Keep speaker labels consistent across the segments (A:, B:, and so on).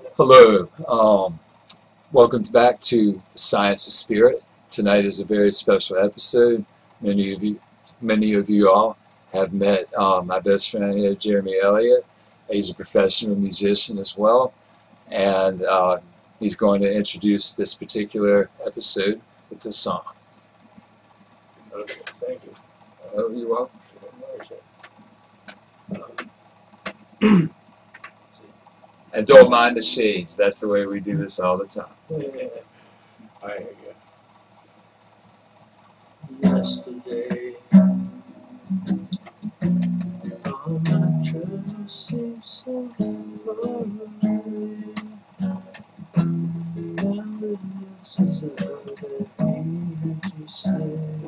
A: Hello, um, welcome back to the Science of Spirit. Tonight is a very special episode. Many of you, many of you all have met um, my best friend here, Jeremy Elliott. He's a professional musician as well, and uh, he's going to introduce this particular episode with a song.
B: Okay, thank you.
A: Oh, you're welcome. And don't mind the shades. That's the way we do this all the time.
B: I hear you. Yesterday, all my troubles seem so far away. Now it looks as though that need to say,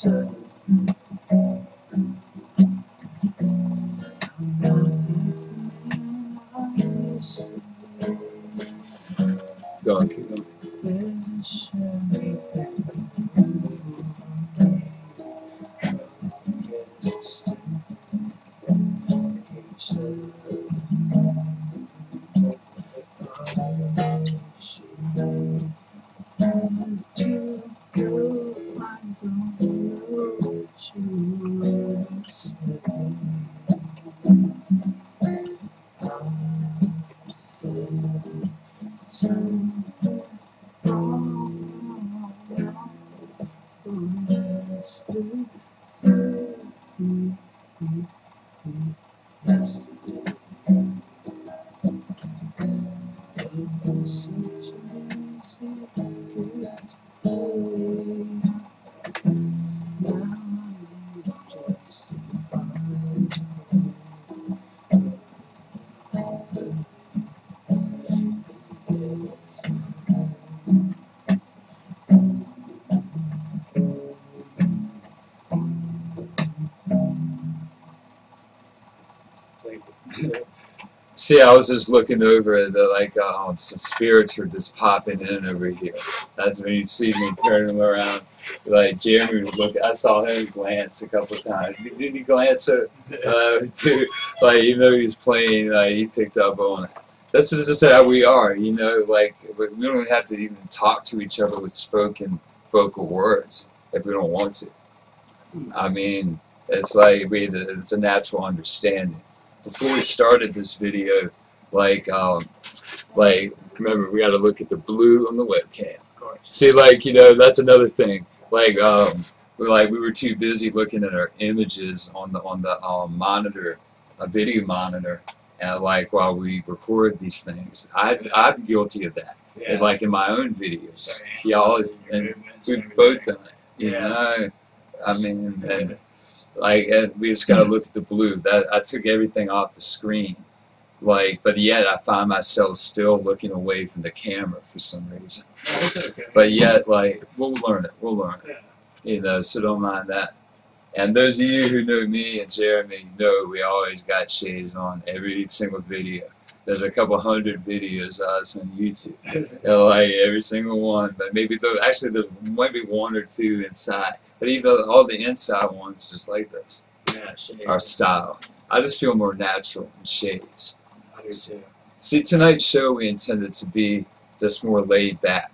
B: suddenly,
A: See, I was just looking over at the like um, some spirits are just popping in over here. That's when you see me turning around. Like Jeremy was looking, I saw him glance a couple of times. Did, he glance at, uh, to, like even though he was playing, like he picked up on it. This is just how we are, you know. Like we we don't have to even talk to each other with spoken vocal words if we don't want to. I mean, it's like we it's a natural understanding before we started this video, like, um, like, remember, we got to look at the blue on the webcam. See, like, you know, that's another thing. Like, um, we're like, we were too busy looking at our images on the on the um, monitor, a video monitor, and like while we record these things, I I'm guilty of that.
B: Yeah.
A: And, like in my own videos, y'all, and we've both done it. You
B: Yeah.
A: know, I mean, and like we just gotta hmm. look at the blue. That I took everything off the screen, like, but yet I find myself still looking away from the camera for some reason.
B: Okay.
A: But yet, like, we'll learn it. We'll learn
B: Yeah.
A: it. You know, so don't mind that. And those of you who know me and Jeremy know we always got shades on every single video. There's a couple hundred videos of us on YouTube. You know, like every single one, but maybe though actually there's maybe one or two inside. But even all the inside ones just like this,
B: Yeah,
A: style. I just feel more natural in shades.
B: I do too.
A: See, tonight's show we intended to be just more laid back,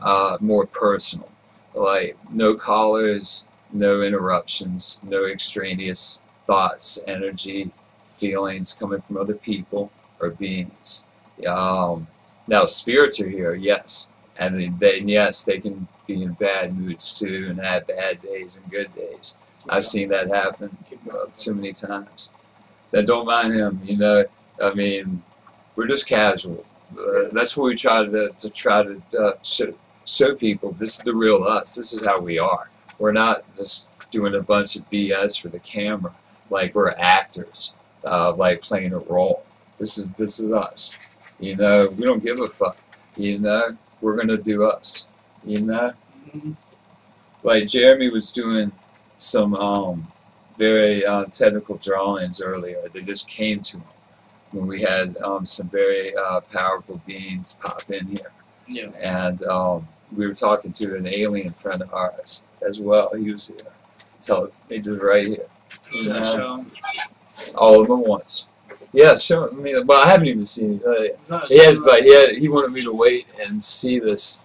A: uh, more personal. Like no callers, no interruptions, no extraneous thoughts, energy, feelings coming from other people or beings. Um, now spirits are here, yes, and yes they can be in bad moods too and have bad days and good days. I've seen that happen uh, too many times. Then don't mind him, you know. I mean, we're just casual. Uh, that's what we try to to try to uh, show, show people. This is the real us. This is how we are. We're not just doing a bunch of BS for the camera. Like we're actors, uh, like playing a role. This is this is us. You know, we don't give a fuck. You know, we're gonna do us. You know
B: Mhm.
A: like Jeremy was doing some um, very uh, technical drawings earlier. They just came to him when we had um, some very uh, powerful beings pop in here,
B: Yeah.
A: and um, we were talking to an alien friend of ours as well. He was here tell me to right here. Yeah. All of them at once. Yeah, show me. Well, I haven't even seen it. Like, he had, but he had, he wanted me to wait and see this.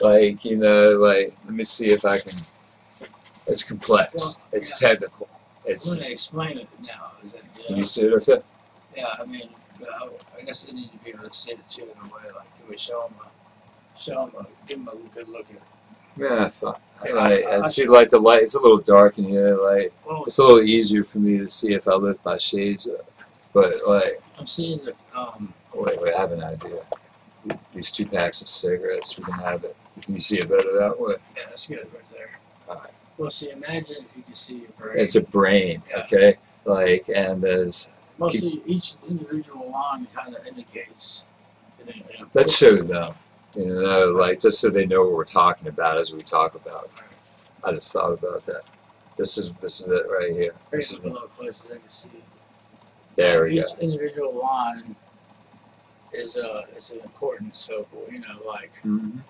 A: Like, you know, like let me see if I can. It's complex.
B: Well,
A: It's technical.
B: I'm
A: It's.
B: going to explain it now. Is that, you know,
A: you see it? Okay.
B: yeah, I mean, I, I guess they need to be able to see it too in a way. Like, can we show them a, show them a, give them a good look at it?
A: Yeah, I thought. Like, I see like the light. It's a little dark in here. Like
B: Well,
A: it's a little easier for me to see if I lift my shades up. But like,
B: I'm seeing the, um,
A: wait, wait, I have an idea. These two packs of cigarettes, we can have it. Can you see it better that way?
B: yeah, that's good right there. Well, see, imagine if you could see your brain.
A: It's a brain,
B: Yeah.
A: okay? Like, and there's.
B: well, see, each individual line kind of indicates. In a,
A: Let's show them. You know, like just so they know what we're talking about as we talk about. it. I just thought about that. This is this is it right here. This is
B: up a little closer, they can see.
A: there we go.
B: Each individual line is a, it's an importance. So, you know, like,
A: Mhm.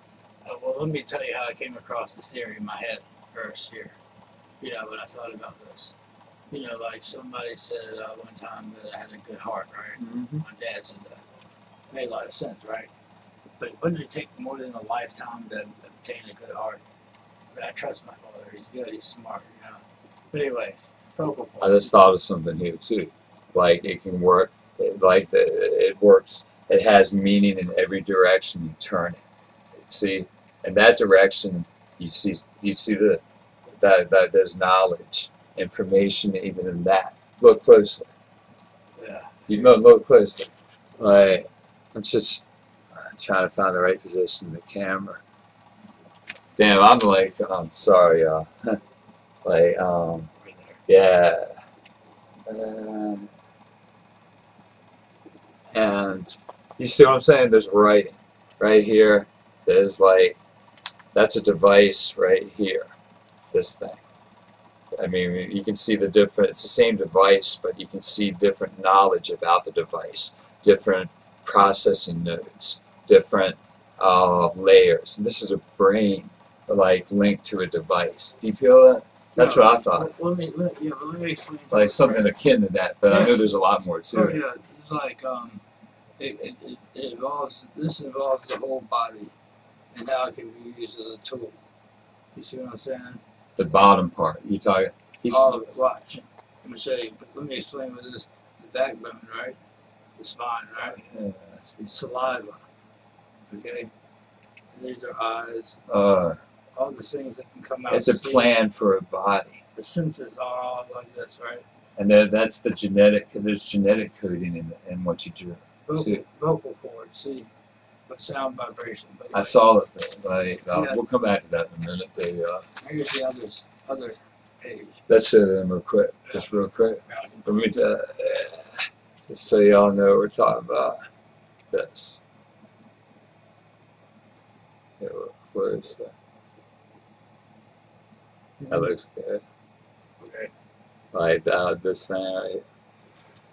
B: Uh, well, let me tell you how I came across this theory in my head first here. You know, when I thought about this. You know, like somebody said uh, one time that I had a good heart, right?
A: Mhm.
B: My dad said that. Made a lot of sense, right? But wouldn't it take more than a lifetime to obtain a good heart? But I trust my father. He's good. He's smart. You know. But anyways, focal point.
A: I just thought of something here too. Like it can work. It, like the, it works. It has meaning in every direction you turn it. See, in that direction, you see you see the that that there's knowledge, information even in that. Look closely.
B: Yeah.
A: You know, look closely. Like I'm just trying to find the right position of the camera. Damn, I'm like, I'm sorry, y'all. like, um, yeah. Um, and you see what I'm saying? There's writing right here. There's like, that's a device right here. This thing. I mean, you can see the different, it's the same device, but you can see different knowledge about the device, different processing nodes, different uh, layers. And this is a brain, like, linked to a device. Do you feel that? That's what I thought.
B: Let me, let, yeah, let me explain.
A: Like something akin to that, but I know there's a lot more to
B: Oh,
A: it.
B: yeah, it's like um, it, it, it involves this involves the whole body, and now it can be used as a tool. You see what I'm saying?
A: The bottom part, you talking? He's,
B: All of it. Watch. Let me show you. But let me explain what this: the backbone, right? The spine, right?
A: yeah, I see.
B: Saliva. Okay. These are eyes.
A: Uh,
B: All the things that can come out.
A: it's a plan for a body,
B: The senses are all like this, right?
A: and then that's the genetic. There's genetic coding in in what you do.
B: Vocal, vocal cords. See, sound vibration. But
A: I saw it. Though. Like, uh,
B: Yeah.
A: We'll come back to that in a minute. They, uh,
B: Here's the others, other page.
A: let's show them real quick, just real quick. Let me uh, just so y'all know what we're talking about. This. Yeah, look close. That looks good.
B: Okay.
A: Like uh, this thing right here.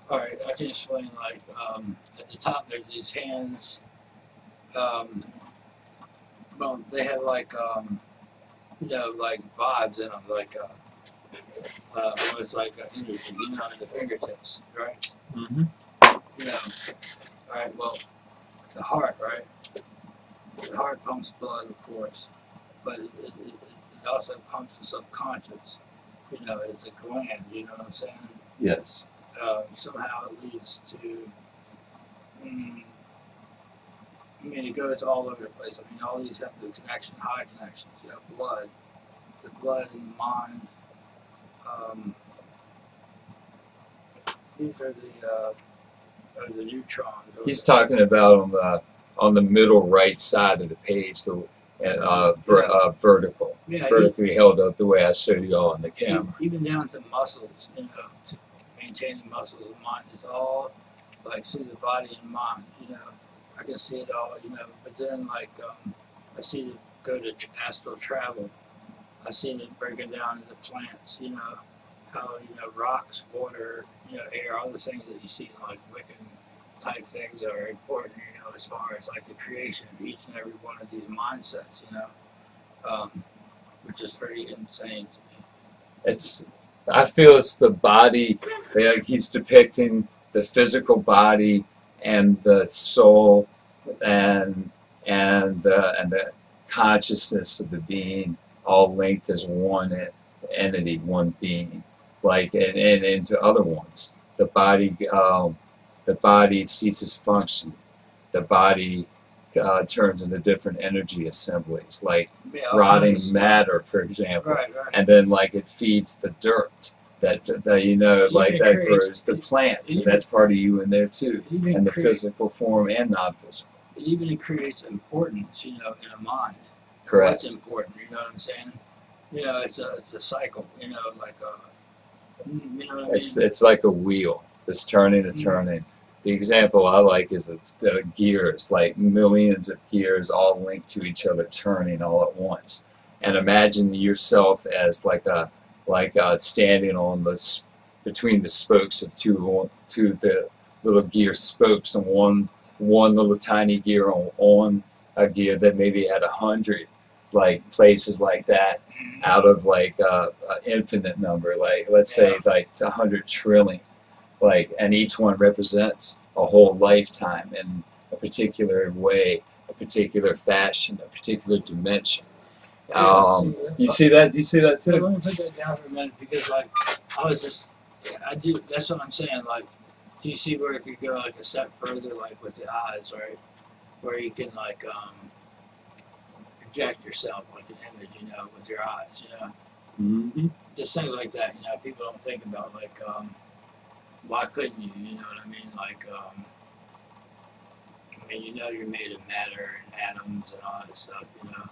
B: All right, I can explain. Like um, at the top, there's these hands. Um, well, they have like um, you know, like vibes in them, like uh, uh, almost like uh, you know, in the fingertips, right?
A: Mm-hmm.
B: You know. All right. Well, the heart, right? The heart pumps blood, of course, but it, it, it it also pumps the subconscious. You know, it's a gland. You know what I'm saying?
A: Yes.
B: uh, somehow it leads to. Mm, I mean, it goes all over the place. I mean, all these have the connection, high connections. You have blood, the blood and the mind. Um, these are the uh, are the neutrons.
A: He's talking about on the on the middle right side of the page, the uh, ver, uh, vertical,
B: Yeah,
A: vertically held up the way I showed you all on the camera.
B: even down to muscles. You know, to maintaining muscles of the mind is all like see the body and mind. You know, I can see it all. You know, but then like um, I see it go to tr- astral travel. I seen it breaking down into plants. You know, how you know rocks, water, you know, air, all the things that you see like Wiccan type things are important. You know, as far as like the creation of each and every one of these mindsets. You know, um, which is pretty insane to me.
A: it's I feel it's the body like he's depicting the physical body and the soul and and uh, and the consciousness of the being all linked as one entity, one being, like and, and into other ones. The body, um, the body ceases function. The body uh, turns into different energy assemblies, like
B: Yeah,
A: rotting matter, for example,
B: Right, right.
A: and then like it feeds the dirt. That, that you know,
B: Even
A: like that grows the plants,
B: even-
A: that's part of you in there too, and the physical form and non-physical.
B: It even creates importance, you know, in a mind.
A: Correct.
B: What's important, you know what I'm saying? You know, it's a, it's a cycle, you know, like a, mm, you know what I mean?
A: It's it's like a wheel. It's turning and
B: Mhm.
A: turning. The example I like is it's the gears, like millions of gears all linked to each other, turning all at once. And imagine yourself as like a like uh, standing on the between the spokes of two two the little gear spokes, and one one little tiny gear on, on a gear that maybe had a hundred like places like that out of like uh, an infinite number, like let's say like a hundred trillion, like, and each one represents a whole lifetime in a particular way, a particular fashion, a particular dimension. Um, you see that? Do you see that too?
B: let me put that down for a minute because, like, I was just, I do. That's what I'm saying. Like, do you see where it could go like a step further, like with the eyes, right? Where you can like um, project yourself like an image, you know, with your eyes, you know.
A: Mm-hmm.
B: Just things like that, you know. People don't think about like, um, why couldn't you? You know what I mean? Like, um, I mean, you know, you're made of matter and atoms and all that stuff, you know.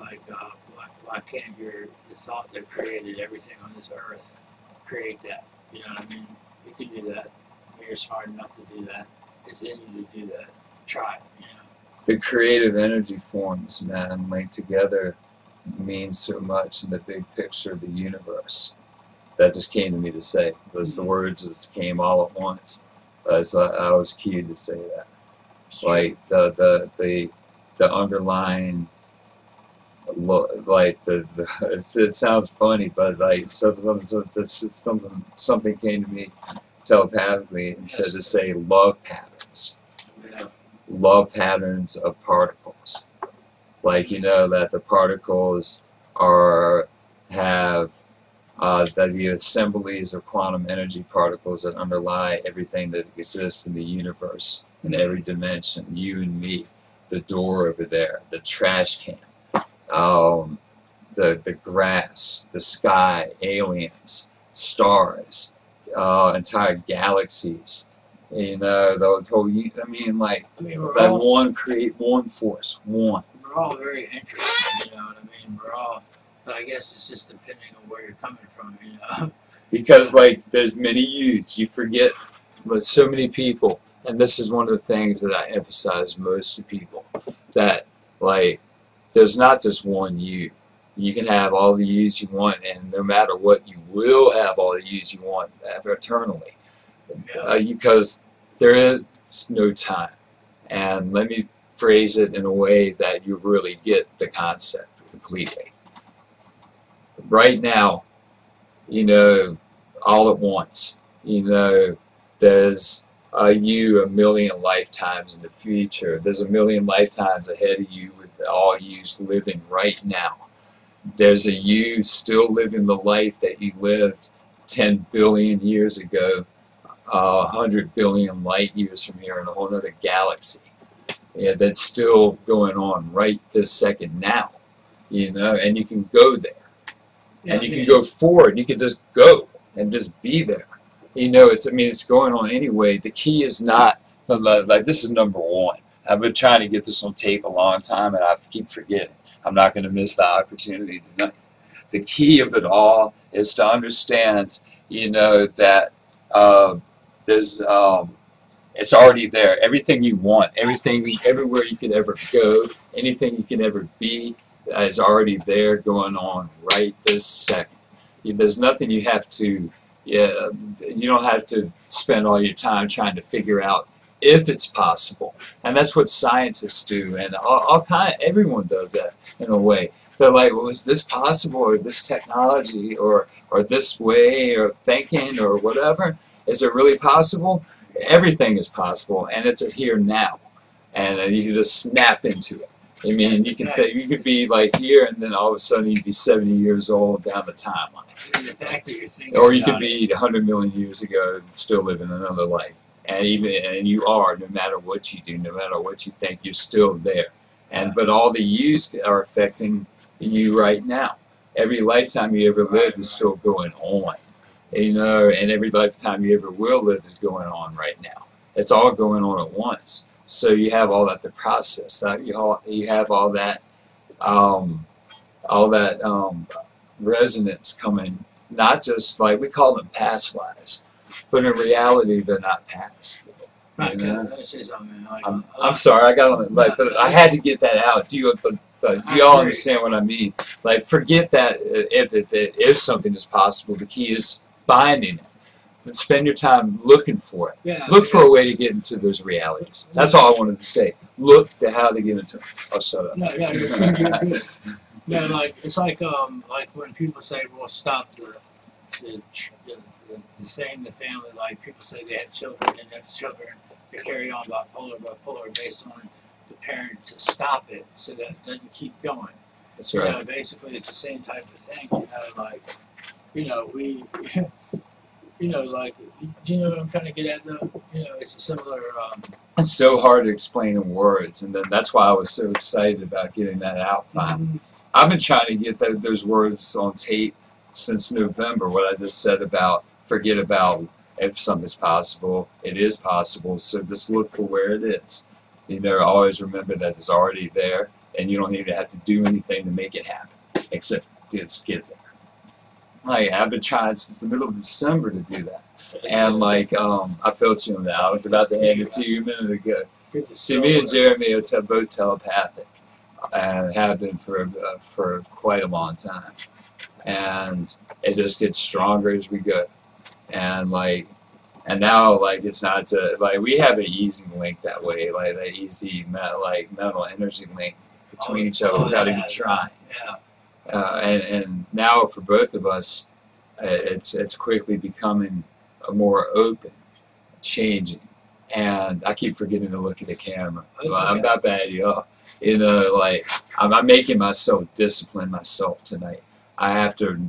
B: Like, uh, why, why can't your the thought that created everything on this earth create that? You know what I mean? You can do that. I hard enough to do that. It's you to do that. Try it. You know.
A: The creative energy forms, man, linked together means so much in the big picture of the universe. That just came to me to say. Those the words just came all at once. Uh, so I, I was cued to say that. like the the the the underlying like the, the it sounds funny but like something something, something came to me telepathically and said to say love patterns. Love patterns of particles. Like you know that the particles are have uh, that the assemblies of quantum energy particles that underlie everything that exists in the universe in every dimension you and me the door over there the trash can um, the the grass the sky aliens stars uh, entire galaxies you know the whole I mean like
B: I mean,
A: that
B: all
A: one create one force one
B: we're all very interesting. You know what I mean? We're all, but I guess it's just depending on where you're coming from. You know.
A: because like there's many yous you forget but so many people and this is one of the things that i emphasize most to people that like there's not just one you you can have all the yous you want and no matter what you will have all the yous you want eternally uh, because there is no time and let me phrase it in a way that you really get the concept completely right now you know, all at once. You know, there's uh, you a million lifetimes in the future. There's a million lifetimes ahead of you with all yous living right now. There's a you still living the life that you lived 10 billion years ago, uh, 100 billion light years from here in a whole other galaxy. Yeah, that's still going on right this second now. You know, and you can go there and you can go forward. You can just go and just be there. You know, it's. I mean, it's going on anyway. The key is not the like. This is number one. I've been trying to get this on tape a long time, and I keep forgetting. I'm not going to miss the opportunity tonight. The key of it all is to understand, you know, that uh, there's. Um, it's already there. Everything you want, everything, everywhere you could ever go, anything you can ever be, is already there going on right this second. There's nothing you have to, yeah, you don't have to spend all your time trying to figure out if it's possible. And that's what scientists do, and all, all kind, everyone does that in a way. They're like, well, is this possible, or this technology, or or this way or thinking or whatever. Is it really possible? Everything is possible, and it's here now, and uh, you can just snap into it. I mean, you can you could be like here, and then all of a sudden you'd be 70 years old down the timeline,
B: And the fact that you're thinking
A: or you could be 100 million years ago still living another life, and even and you are no matter what you do, no matter what you think, you're still there. And but all the yous are affecting you right now. Every lifetime you ever lived is still going on, you know, and every lifetime you ever will live is going on right now. It's all going on at once. So you have all that the process. That you all, you have all that, um, all that um, resonance coming. Not just like we call them past lives, but in reality they're not past.
B: Right,
A: you know?
B: I say something? Like,
A: I'm,
B: uh,
A: I'm sorry, I got on it, like, but I had to get that out. Do you, but, but do y'all understand what I mean? Like, forget that uh, if it, it is something is possible. The key is finding it. And spend your time looking for it.
B: yeah,
A: Look for a way to get into those realities. That's all I wanted to say. Look to how to get into. it. Oh, shut up.
B: No, no, you're you're good. No, like it's like um like when people say we'll stop the the the, the, the same the family like people say they have children and have children they carry on bipolar bipolar based on the parent to stop it so that it doesn't keep going.
A: That's
B: You
A: right.
B: know, basically it's the same type of thing. You know, like you know we. You know, like, do you know what I'm trying to get at? Though, you know, it's a similar. Um,
A: It's so hard to explain in words, and then that's why I was so excited about getting that out finally. I've been trying to get those words on tape since November. What I just said about forget about if something's possible, it is possible. So just look for where it is. You know, always remember that it's already there, and you don't even have to do anything to make it happen, except just get there. Like I've been trying since the middle of December to do that, and like um, I felt you on that. I was about to hand it to you a minute ago. See, me and Jeremy are te- both telepathic, and have been for uh, for quite a long time, and it just gets stronger as we go, and like, and now like it's not to like we have an easy link that way, like that easy me- like mental energy link between each other without even trying,
B: Yeah.
A: uh, and and now for both of us, it's it's quickly becoming a more open, changing and I keep forgetting to look at the camera. Well, I'm not bad, y'all. You know, like I'm, I'm making myself discipline myself tonight. I have to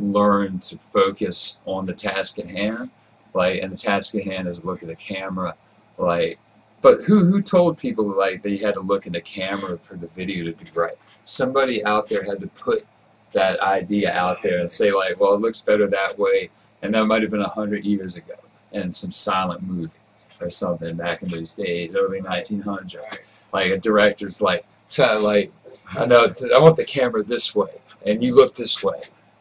A: learn to focus on the task at hand, like, and the task at hand is look at the camera, like. But who who told people like they had to look at the camera for the video to be right? Somebody out there had to put that idea out there and say like, well, it looks better that way, and that might have been a hundred years ago in some silent movie or something back in those days, early 1900s. Like a director's like, like, I know, I want the camera this way, and you look this way.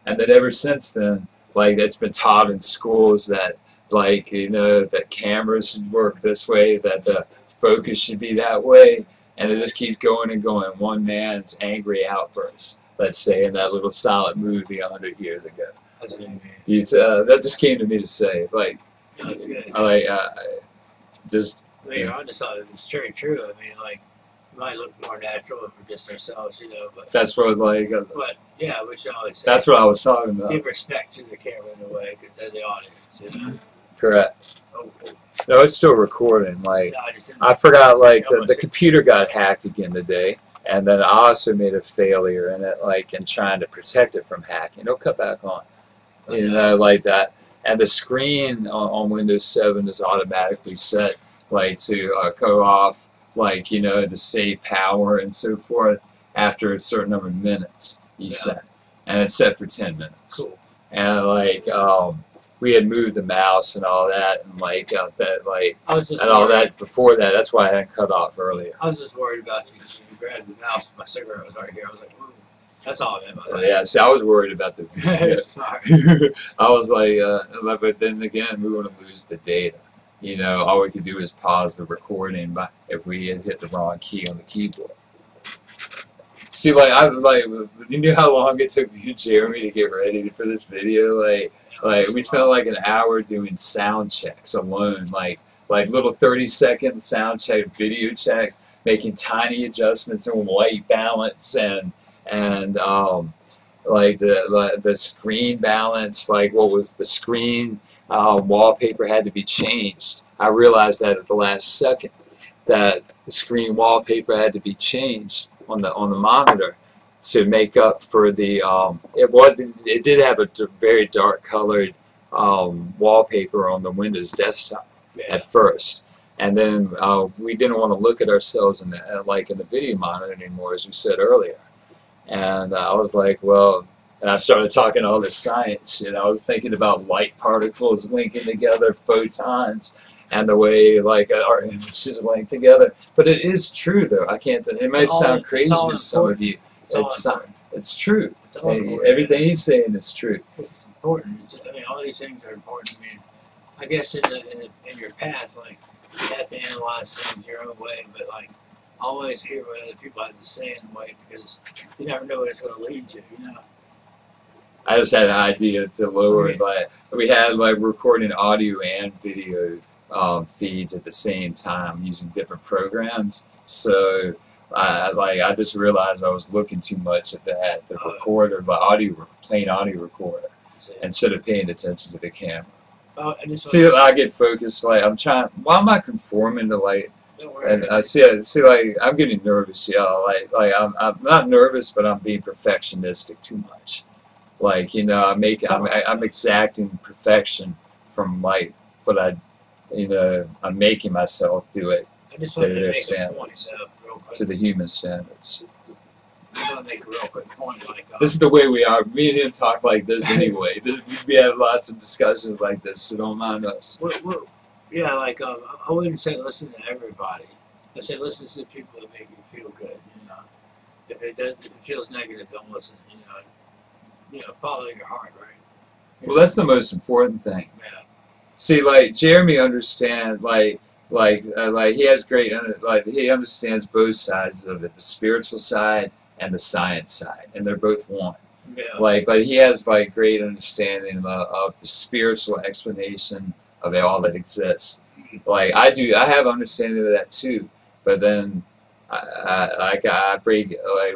A: And then ever since then, like, it's been taught in schools that, like, you know, that cameras should work this way, that the focus should be that way, and it just keeps going and going. One man's angry outburst, let's say, in that little silent movie a hundred years ago.
B: That's good. man.
A: You, uh, that just came to me to say, like, I like, uh, I- just
B: mean, you're onto something. It's very true. I mean, like, might look more natural if we're just ourselves, you know. But,
A: that's what like uh,
B: but yeah, we should always say
A: that's what I was talking about.
B: give respect to the camera in a way because they're the audience, you know.
A: Correct.
B: Oh, oh,
A: No, it's still recording. Like
B: no, I
A: I forgot, like the, the computer got hacked again today, and then I also made a failure in it, like in trying to protect it from hacking. It'll cut back on, you know, like that. And the screen on, on Windows 7 is automatically set, like to uh, go off, like you know, to save power and so forth after a certain number of minutes you
B: Yeah.
A: set, and it's set for 10 minutes.
B: Cool.
A: and like um, we had moved the mouse and all that, and like uh, that, like
B: I was just
A: and all
B: worried-
A: that before that. That's why I hadn't cut off earlier.
B: I was just worried about you. 'cause You grabbed the mouse. My cigarette was right here. I was like, Ooh. that's all I meant by that.
A: yeah, see, I was worried about the.
B: Sorry.
A: I was like, uh, but then again, we want to lose the data. You know, all we could do is pause the recording, but if we had hit the wrong key on the keyboard. See, like I like, you knew how long it took and Jeremy to get ready for this video. Like, like we spent like an hour doing sound checks alone, like like little thirty second sound check video checks, making tiny adjustments in white balance and and um, like the like the screen balance, like what was the screen uh, wallpaper had to be changed. I realized that at the last second that the screen wallpaper had to be changed on the on the monitor to make up for the um, it was it did have a d- very dark colored um, wallpaper on the Windows desktop at first, and then uh, we didn't want to look at ourselves in the, like in the video monitor anymore, as we said earlier. And uh, I was like, well, and I started talking all this science. You know, I was thinking about light particles linking together, photons, and the way like uh, our images link together. But it is true, though. I can't. It might
B: all-
A: sound crazy to some of you.
B: It's
A: It's it's true.
B: It's
A: Hey, everything he's saying is true.
B: It's important. I mean, all these things are important. I mean, I guess in, the, in, the, in your path, like, you have to analyze things your own way, but, like, always hear what other people have to say in a way because you never know what it's going to lead to, you know?
A: I just had an idea to lower
B: Okay.
A: like we had like recording audio and video um, feeds at the same time using different programs. So I like I just realized I was looking too much at that the
B: Oh.
A: recorder, the audio plain audio recorder instead of paying attention to the camera.
B: oh, I just
A: See, I get focused. Like I'm trying. Why am I conforming to like and I see, I see, like I'm getting nervous, y'all. Like, like I'm, I'm not nervous, but I'm being perfectionistic too much. Like, you know, I make, I'm, I- I'm exacting perfection from like what I, you know, I'm making myself do it
B: I just wanted to
A: their
B: make a
A: standards.
B: point, though, real quick.
A: to the human standards.
B: I want to make a real quick point, like, um,
A: This is the way we are. Me and him talk like this anyway. This, we have lots of discussions like this, so don't mind us.
B: we're, we're, yeah, like, um, I wouldn't say listen to everybody. I say listen to the people that make you feel good, you know. If it does, if it feels negative, don't listen, you know. You know, follow your heart, right?
A: Well, that's the most important thing.
B: Yeah.
A: See, like Jeremy understands, like, like, uh, like he has great, like he understands both sides of it, the spiritual side and the science side, and they're both one.
B: Yeah.
A: Like, but he has like great understanding of, of the spiritual explanation of all that exists. Like I do, I have understanding of that too. But then, I, I like I break like.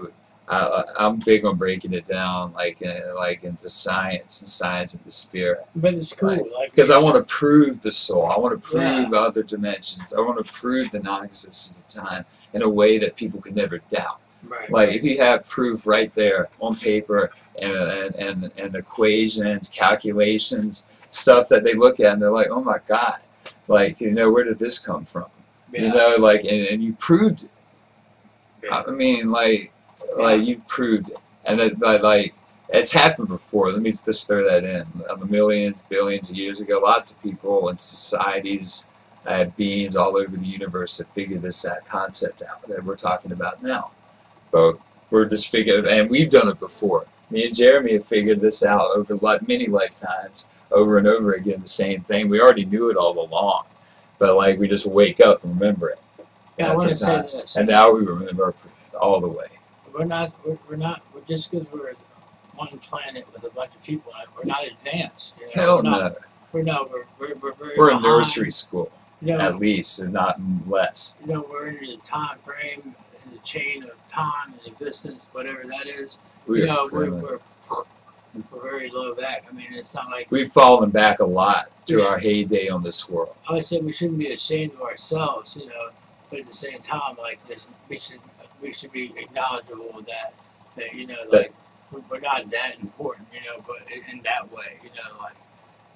A: I, I'm big on breaking it down, like uh, like into science and science into spirit
B: But it's cool,
A: Right.
B: like,
A: because I want to prove the soul. I want to
B: Yeah.
A: prove other dimensions. I want to prove the non-existence of time in a way that people can never doubt.
B: right,
A: Like if you have proof right there on paper and and and, and equations, calculations, stuff that they look at and they're like, oh my god, like you know where did this come from?
B: yeah,
A: You know, like and, and you proved it.
B: yeah.
A: I mean, like like you've proved it, and it, but like it's happened before. Let me just throw that in. A million, billions of years ago, lots of people and societies, uh, beings all over the universe have figured this that concept out that we're talking about now. But we're just figuring, and we've done it before. Me and Jeremy have figured this out over many lifetimes, over and over again. The same thing. We already knew it all along, but like we just wake up and remember it,
B: yeah, I want to say this.
A: and now we remember all the way.
B: We're not, we're, we're not, we're just because we're one planet with a bunch of people, on it, we're not advanced. You know?
A: Hell
B: we're not,
A: no.
B: We're no, we're, we're, we're very
A: We're in nursery school,
B: You know,
A: at least, and not less.
B: you know, we're in the time frame, in the chain of time and existence, whatever that is.
A: We
B: you know, we're, we're, we're very low back. I mean, it's not like
A: We've fallen back a lot to our heyday on this world.
B: I would say we shouldn't be ashamed of ourselves, you know, but at the same time, like we should we should be acknowledgeable that that you know, like we're- we're not that important, you know, but in, that way, you know, like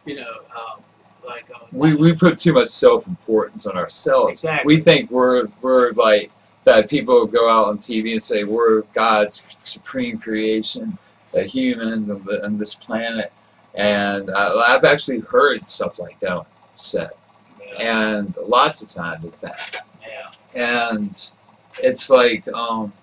B: you know, um, like um,
A: We, we put too much self importance on ourselves.
B: exactly.
A: We think we're we're like that. People go out on TV and say we're God's supreme creation, the humans and, the, on this planet, and uh, I've actually heard stuff like that said,
B: yeah,
A: and lots of times, in fact.
B: yeah,
A: and it's like um,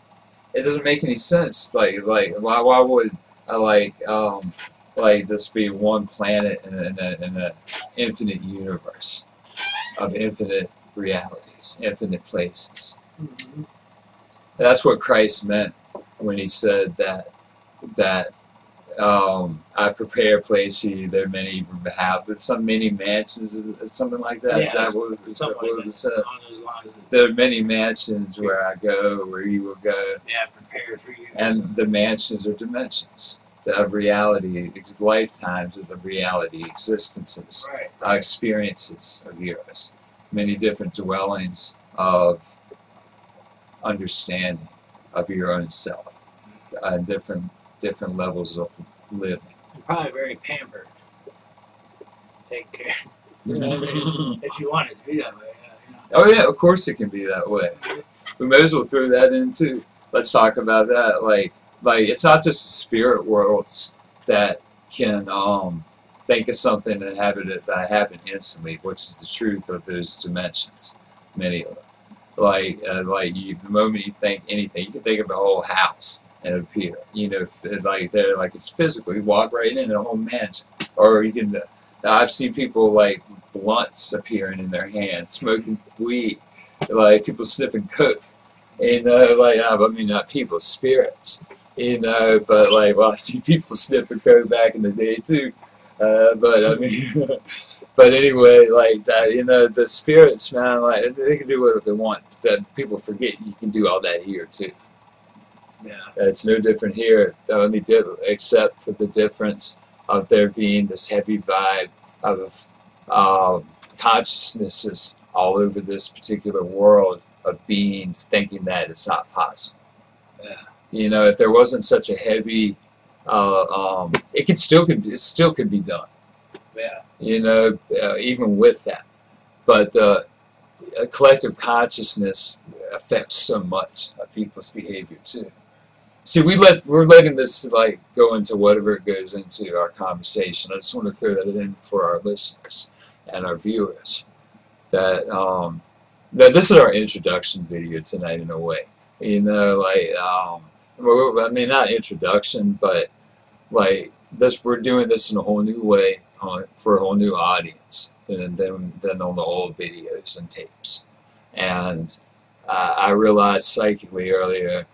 A: it doesn't make any sense. Like like why why would I like um like this be one planet in a, in a, in infinite universe of infinite realities, infinite places.
B: Mhm.
A: That's what Christ meant when he said that that um, I prepare a place for you. There are many have some many mansions, is- something like that. Is
B: Yeah,
A: that what, is that what
B: like
A: it
B: that.
A: said?
B: On those lines,
A: there are many mansions where I go, where you will go,
B: yeah, prepare for you.
A: and the mansions are dimensions. of reality, lifetimes of the reality, existences,
B: Right.
A: uh, experiences of yours, many different dwellings of understanding of your own self, uh, different different levels of living.
B: You're probably very pampered. Take care. You know, what I mean? if you want it to be that way. Yeah, you know.
A: Oh yeah, of course it can be that way. We may as well throw that in too. Let's talk about that. Like, like it's not just the spirit worlds that can um, think of something and have it that happen instantly, which is the truth of those dimensions. Many of them. Like, uh, like you, the moment you think anything, you can think of a whole house and appear. You know, it's like they're like it's physical. You walk right in a whole mansion, or you can. I've seen people like blunts appearing in their hands, smoking weed, like people sniffing coke. You know, like I mean, not people, spirits. You know, but like, well, I see people sniffing coke back in the day too. Uh, but I mean, but anyway, like that, you know, the spirits, man, like they can do whatever they want. But people forget you can do all that here too.
B: Yeah.
A: It's no different here. The only di- except for the difference of there being this heavy vibe of um, consciousnesses all over this particular world of beings thinking that it's not possible.
B: Yeah.
A: You know, if there wasn't such a heavy, uh, um, it could still could it still could be done.
B: Yeah.
A: You know, uh, even with that, but the uh, collective consciousness affects so much of people's behavior too. See, we let we're letting this like go into whatever it goes into our conversation. I just want to throw that in for our listeners and our viewers. That um, that this is our introduction video tonight in a way. You know, like um, I mean, not introduction, but like this, we're doing this in a whole new way uh, for a whole new audience than than, than on the old videos and tapes. And uh, I realized psychically earlier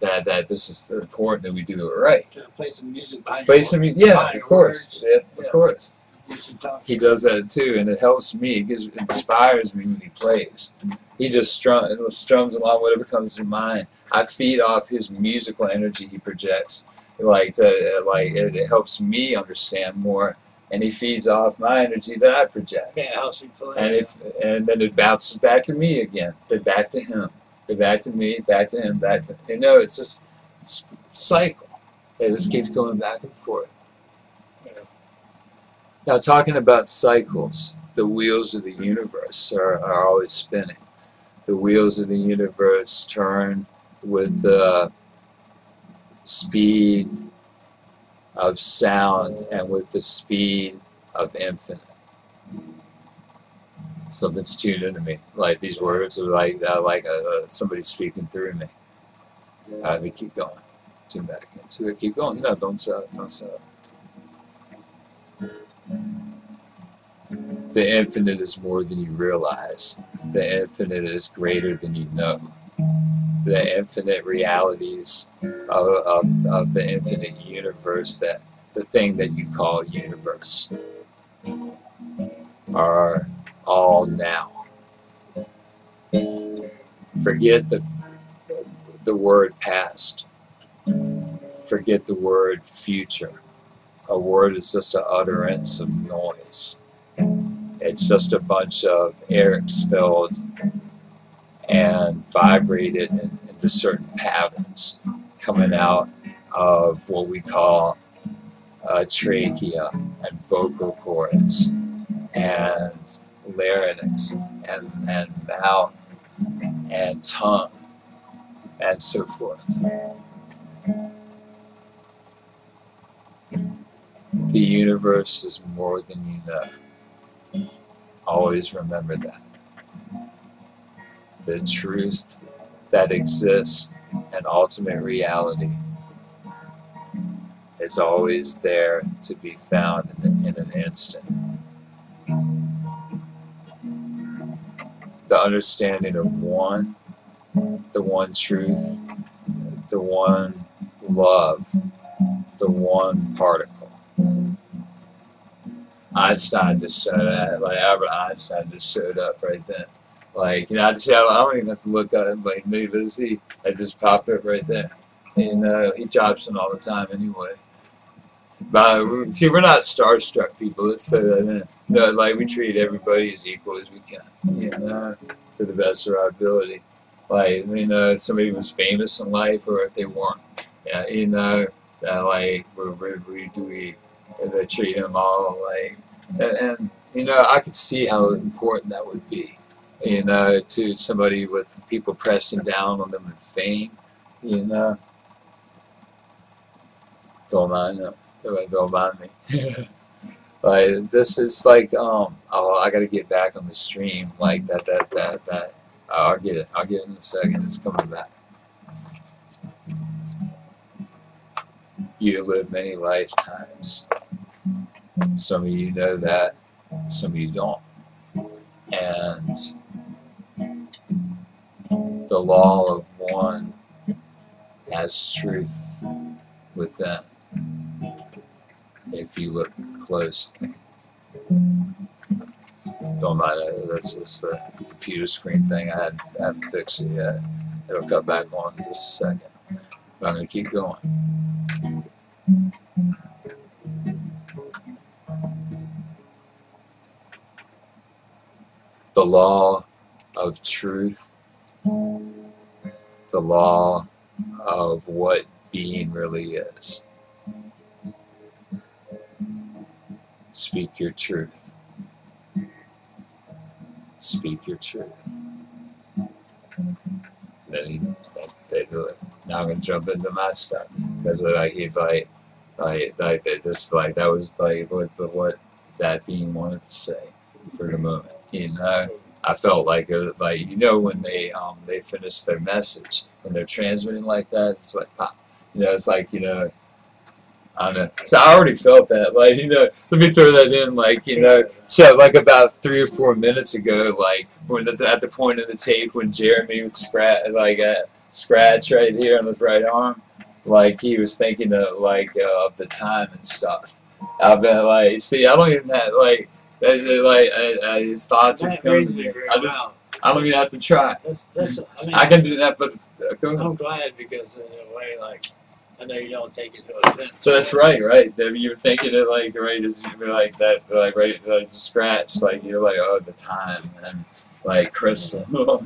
A: that that this is important that we do it right.
B: Play some music behind
A: Play some,
B: words-
A: yeah, of course,
B: words.
A: yeah, of course.
B: Do some talking.
A: He does that too, and it helps me. It gives, inspires me when he plays. He just strum, strums along whatever comes to mind. I feed off his musical energy he projects. Like, to, like it, it helps me understand more, and he feeds off my energy that I project.
B: Yeah, it helps you play.
A: And if and then it bounces back to me again, then back to him, back to me, back to him, back to you know. It's just it's a cycle. It just keeps mm-hmm. going back and forth.
B: Yeah.
A: Now, talking about cycles, the wheels of the universe are, are always spinning. The wheels of the universe turn with the speed of sound and with the speed of infinite. Something's tuned into me. Like these words are like uh, like uh, uh, somebody speaking through me. Uh, let me keep going. Tune back into it. Keep going. No, don't stop. Don't stop. The infinite is more than you realize. The infinite is greater than you know. The infinite realities of, of, of the infinite universe, that the thing that you call universe, are all now. Forget the, the word past. Forget the word future. A word is just an utterance of noise. It's just a bunch of air expelled and vibrated in, into certain patterns coming out of what we call uh, trachea and vocal cords and larynx and, and mouth and tongue and so forth. The universe is more than you know. Always remember that. The truth that exists and ultimate reality is always there to be found in, in an instant. The understanding of one, the one truth, the one love, the one particle. Einstein just showed up, like Albert Einstein just showed up right then. Like, you know, I, I don't even have to look at him, like, maybe to see. It just popped up right there. You uh, know, he drops in all the time anyway. But we- see, we're not starstruck people. Let's that. No, like we treat everybody as equal as we can, you know, to the best of our ability. Like you know, if somebody was famous in life, or if they weren't, yeah, you know, that like we we we do we they treat them all like, and, and you know, I could see how important that would be, you know, to somebody with people pressing down on them in fame, you know. Don't mind them. Don't mind me. like this is like um oh I gotta get back on the stream like that that that that I'll get it I'll get it in a second it's coming back. You live many lifetimes. Some of you know that, some of you don't. And the law of one has truth within if you look close. Don't mind it, that's just the computer screen thing. I, had, I haven't fixed it yet. It'll come back on in just a second. But I'm going to keep going. The law of truth, the law of what being really is. Speak your truth. Speak your truth. Then they do it. Now I'm gonna jump into my stuff because uh, like he like like like just like that was like what what that being wanted to say for the moment. You uh, know, I felt like it, like you know when they um they finish their message when they're transmitting like that, it's like pop. You know, it's like you know I don't know. So I already felt that. Like, you know, let me throw that in. Like, you know, so like about three or four minutes ago, like when at the, at the point of the tape when Jeremy would scratch, like uh, scratch right here on his right arm, like he was thinking of like uh, of the time and stuff. I've been like, see, I don't even have like, that's it, like uh, uh, his thoughts is coming to me. I just,
B: well.
A: I don't even have to try.
B: That's, that's, I mean,
A: I can do that, but uh.
B: I'm glad because in a way, like, I know you don't take it to offense.
A: So that's right, right? Then you're thinking it like right is like that, like right, like scratch, like you're like oh the time and like crystal,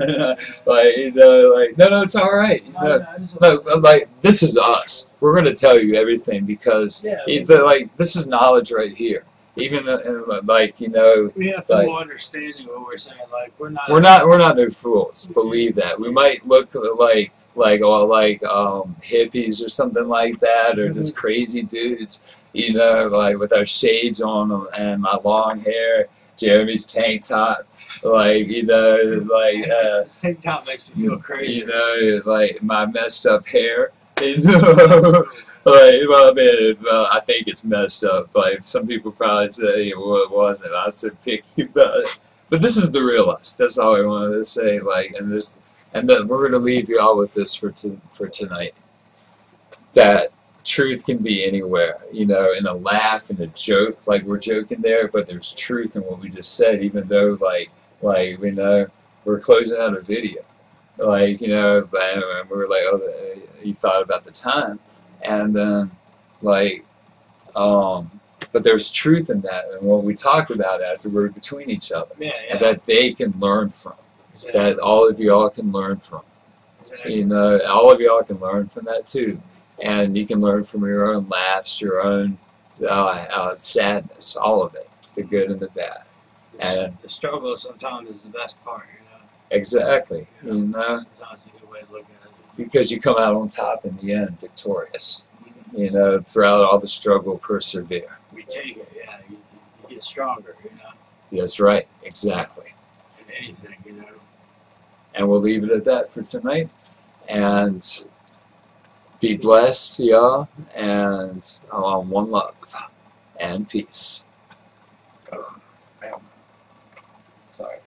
A: like you know, like no, no, it's all right. You
B: No,
A: know,
B: no,
A: no, like this is us. We're gonna tell you everything because
B: Yeah.
A: either, like this is knowledge right here. Even uh, uh, like you know,
B: we have
A: like-
B: full understanding what we're saying. Like, we're not.
A: we're not we're not no fools. Believe that. We might look like like or like um, hippies or something like that, or just crazy dudes, you know, like with our shades on and my long hair, Jeremy's tank top, like you know, like uh,
B: tank top makes you feel crazy.
A: you know, like my messed up hair. You know, like well, I mean, well, I think it's messed up. Like some people probably say, well, it wasn't. I said picky about it, but this is the real us. That's all I wanted to say. Like, and this, and then we're gonna leave you all with this for to, for tonight. That truth can be anywhere, you know, in a laugh and a joke, like we're joking there, but there's truth in what we just said, even though like like we know we're closing out a video like you know, and we were like, oh, you thought about the time, and then like, um, but there's truth in that, and what we talked about afterward between each other,
B: Yeah, yeah.
A: and that they can learn from, that all of y'all can learn from, you know, all of y'all can learn from that too, and you can learn from your own laughs, your own uh, uh, sadness, all of it, the good and the bad, and
B: the struggle sometimes is the best part, you know.
A: exactly, you know.
B: Sometimes it's a good way of looking at it.
A: because you come out on top in the end victorious. You know, throughout all the struggle, persevere.
B: We take it, yeah. You, you get stronger, you know,
A: That's right, exactly.
B: in anything, you know.
A: And we'll leave it at that for tonight. And be blessed, y'all. And um, one love and peace.